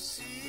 see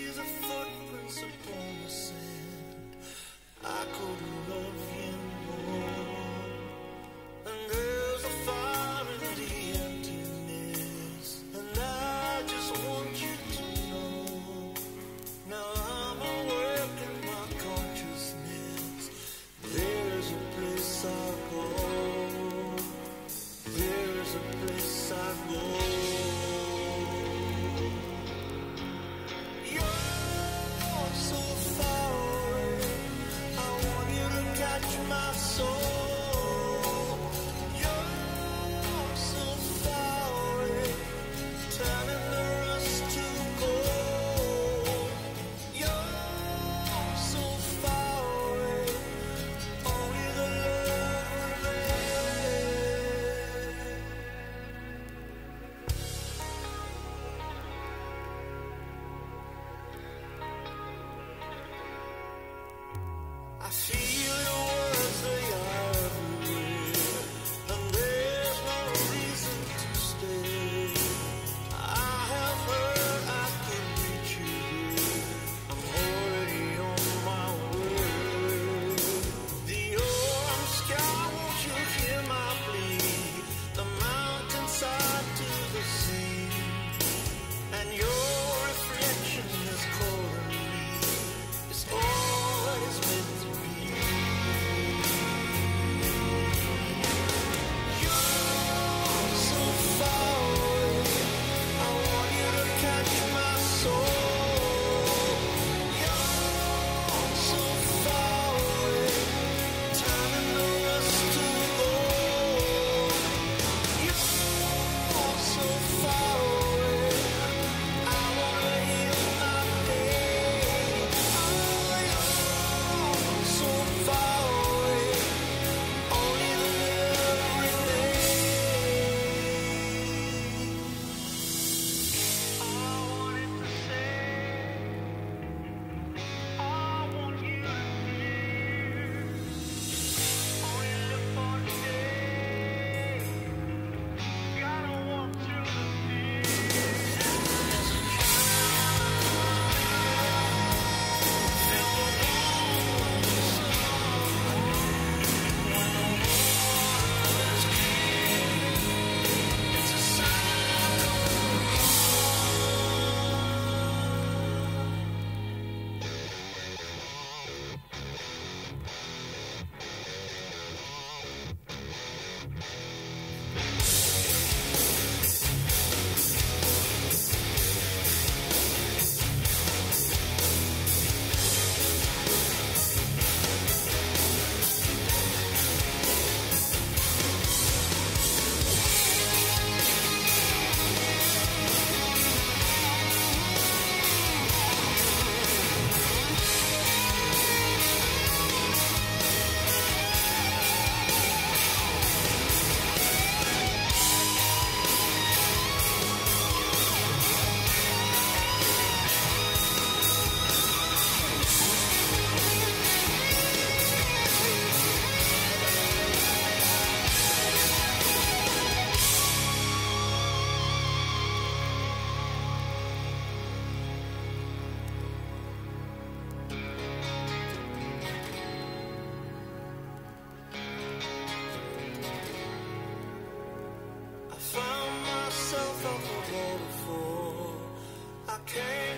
came.